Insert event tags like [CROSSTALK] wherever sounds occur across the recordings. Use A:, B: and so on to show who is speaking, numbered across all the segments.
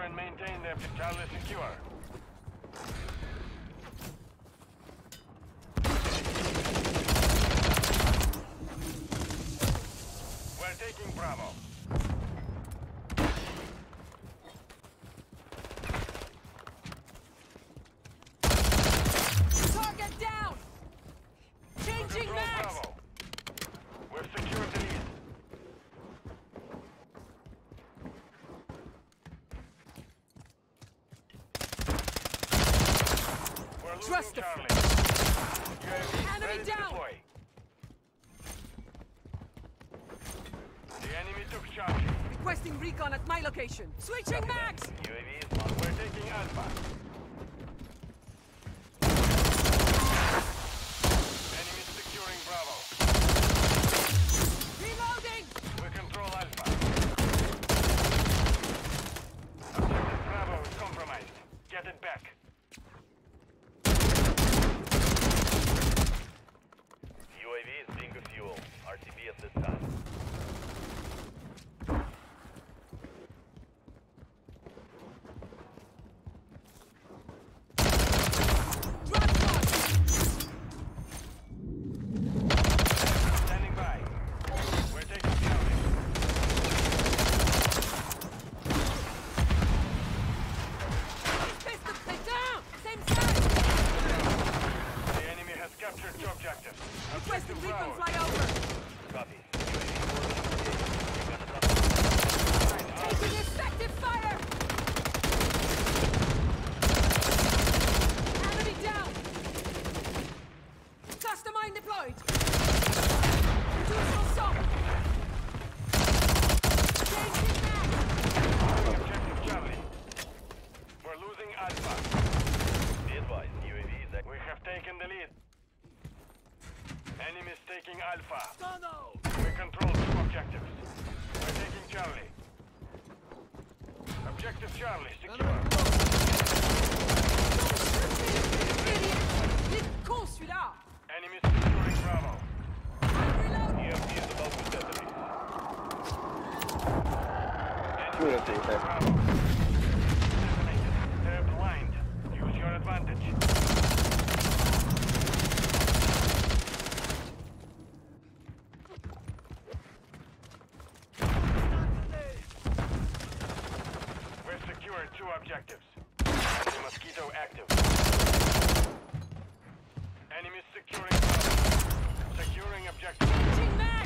A: Secure and maintain the objective. Charlie secure. We're taking Bravo.
B: Target down! Changing
A: Control
B: max!
A: Bravo. We've secured the lead. We're losing
B: Trust the- Enemy down.
A: The enemy took Charlie.
B: Requesting recon at my location. Switching max!
A: UAV is on. We're taking Alpha. Enemy securing Bravo.
B: Reloading!
A: We control Alpha. Objective Bravo is compromised. Get it back.
C: UAV is being refueled. RTB at this time.
B: Drop pod!
A: Standing by. We're taking Charlie.
B: Pistol plate down! Same side!
A: The enemy has captured the objective.
B: Requesting recon
A: Bravo.
B: flyover!
C: Copy. UAV orbiting the AO. Recon is up.
B: Taking effective fire! Enemy down! Cluster mine deployed! Reduce assault! Changing max!
A: Objective Charlie. We're losing Alpha.
C: Be advised, UAV is
A: We have taken the lead. Enemies taking Alpha. We control two objectives. We're taking Charlie. Objective Charlie, secure.
B: Idiot! Il est con celui-là!
A: Enemies securing Bravo.
B: Reload!
C: EMP is about to detonate.
A: They're blind. Two objectives. Enemy Mosquito active. Enemies securing Securing objective.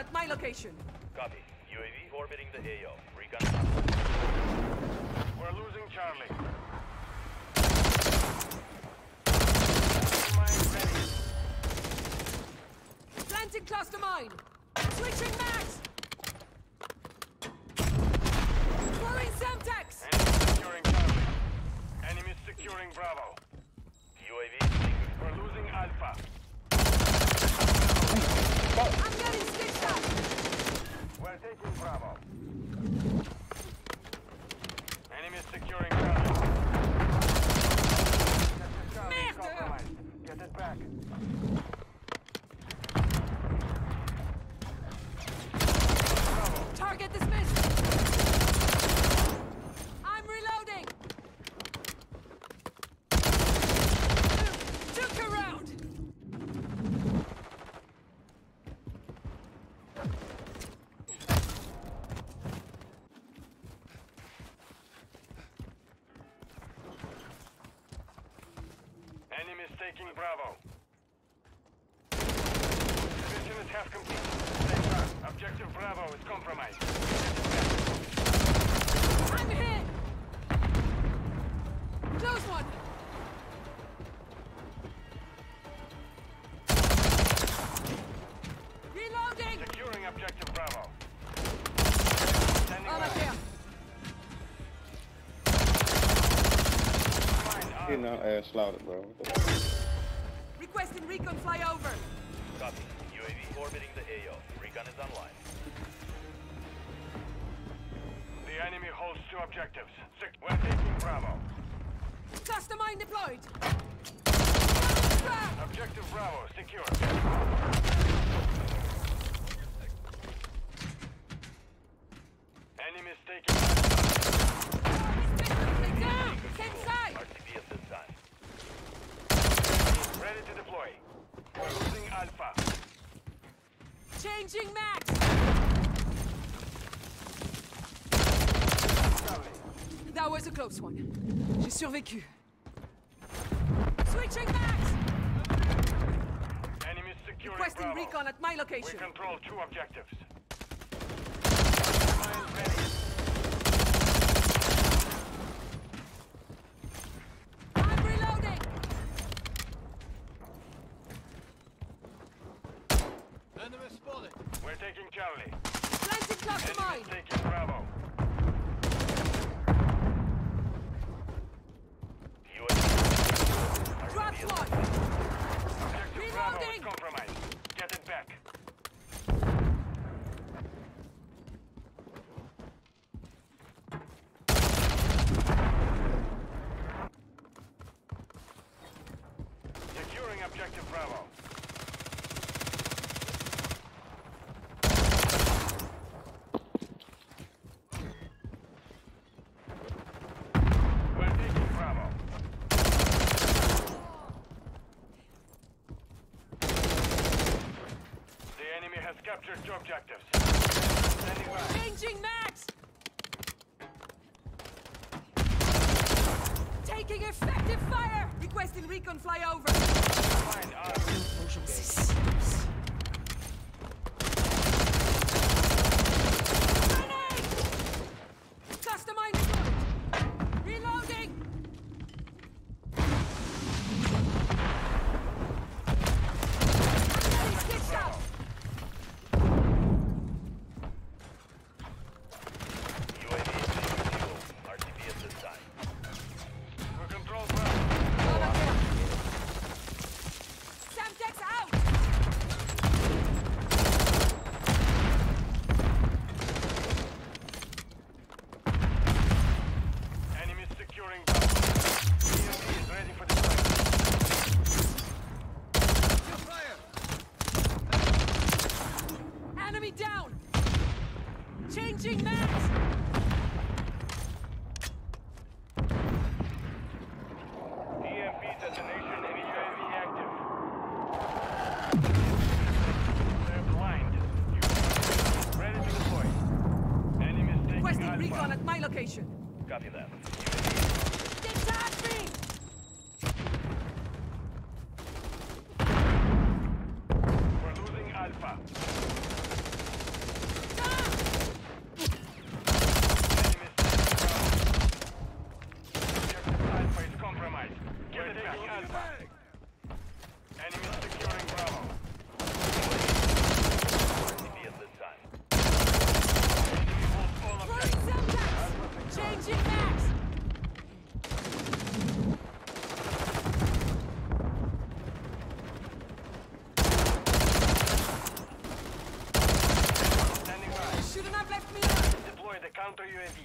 B: At my location.
C: Copy. UAV orbiting the AO. Recon.
A: We're losing Charlie.
B: Planting cluster mine! Switching max! Throwing Semtex!
A: Enemy securing Charlie. Enemy securing Bravo.
C: UAV
A: We're losing Alpha.
B: I'm getting stitched up!
A: We're taking Bravo. Enemy securing Charlie. Charlie
B: Merde!
A: compromised. Get it back. Bravo.
B: Target dismissed! I'm reloading! Took a round!
A: Enemies taking Bravo. Mission is half complete. Stay sharp. Objective Bravo is compromised.
B: I'm hit! Close one! Reloading!
A: Securing objective Bravo. Standing by.
B: there.
D: You know, ass slaughtered, bro. What the fuck?
B: Requesting recon flyover.
C: Copy. UAV UAV orbiting the AO. Recon is online.
A: The enemy holds two objectives. Six. We're taking Bravo.
B: Cluster mine deployed.
A: Objective Bravo secure. Enemies taking
B: Target's down. Same side.
C: RTB at this time.
A: ready to deploy. We're losing Alpha.
B: Changing max.
A: Charlie.
B: That was a close one. J'ai survécu. Switching max.
A: Enemies securing
B: Requesting
A: Bravo.
B: recon at my location.
A: We control two objectives.
B: I'm reloading.
D: Enemy spotted.
A: We're taking Charlie.
B: Planting cluster mine.
A: Taking Bravo.
C: UAV.
B: Dropped
C: RTB
B: one.
A: Objective Bravo is
B: Reloading.
A: compromised. Get it back. Securing objective Bravo. Captured two objectives.
B: Changing max. Taking effective fire. Requesting recon flyover.
A: Fine, uh, armed.
B: Grenade! Cluster mine deployed. Reloading. Enemy stitched up.
C: UAV is being fuel. RTB at this time.
A: We control Bravo.
B: Semtex out.
A: Enemy securing Bravo. EMP is ready for deployment.
B: Enemy down. Changing max.
A: EMP detonation in UAV active. They're blind. You ready to deploy. Enemies taking
B: Requesting recon at my location.
C: Copy that.
B: Detach me.
A: Alpha.
B: Ah!
A: Enemies taking Bravo. Objective Alpha is compromised. Get it back. Alpha. Enemies securing Bravo.
C: RTB at this time.
A: Enemy holds all
B: Throwing
A: objectives.
B: Semtex. Changing max.
A: Standing by.
B: Shouldn't have left me alone.
A: Deploy the counter UAV.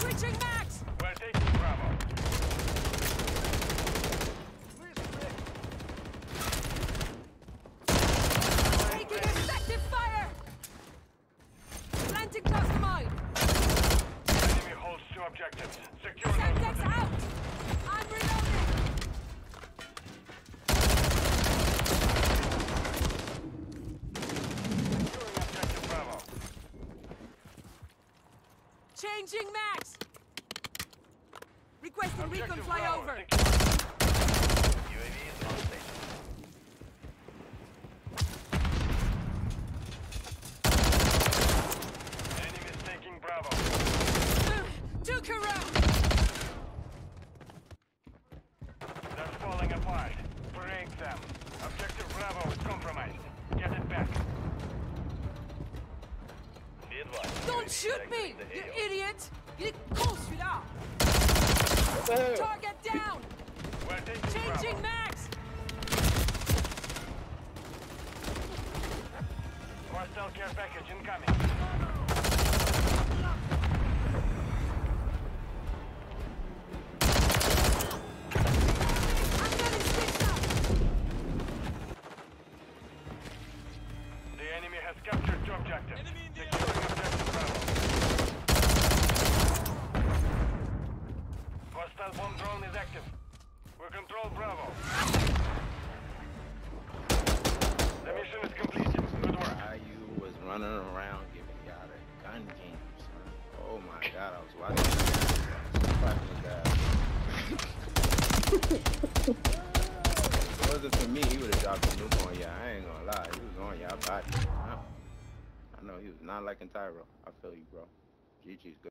B: Switching max.
A: We're taking Bravo.
B: Taking effective fire. Planting cluster mine.
A: Enemy holds two objectives. Secure those
B: Semtex
A: positions.
B: out. I'm reloading.
A: Securing objective Bravo.
B: Changing max. Requesting recon flyover.
A: secured.
C: UAV is on station.
A: Enemies taking Bravo.
B: Duke around.
A: They're falling apart. Break them. Objective Bravo is compromised. Get it back.
C: Be advised.
B: Don't shoot me, you idiot. Il est con celui-là. Target down. Changing max.
A: Hostile care package incoming. Enemy has captured two objectives. Securing objective Bravo. Hostile bomb drone is active. We control Bravo. The mission is completed. Good work.
E: How you was running around giving y'all the gun games, son. Oh my [LAUGHS] god, I was watching fucking. [LAUGHS] If it wasn't for me, he would have dropped a nuke on y'all. I ain't gonna lie. He was on y'all body. I, I know he was not liking Tyro. I feel you, bro. GG's good.